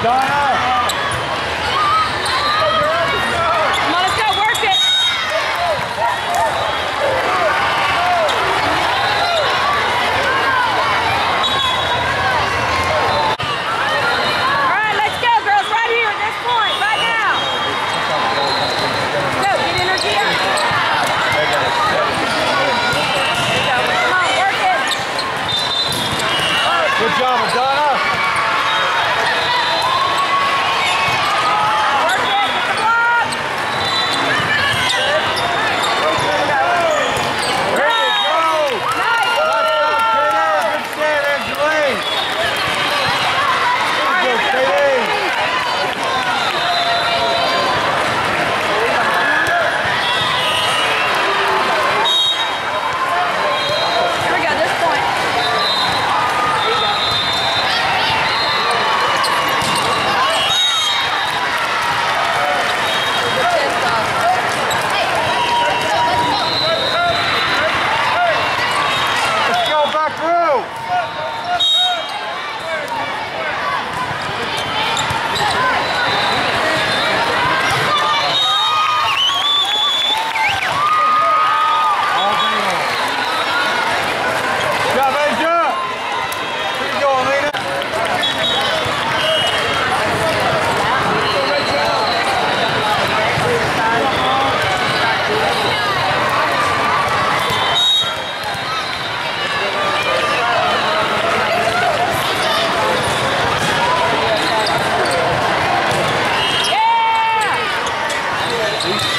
加油！penalty.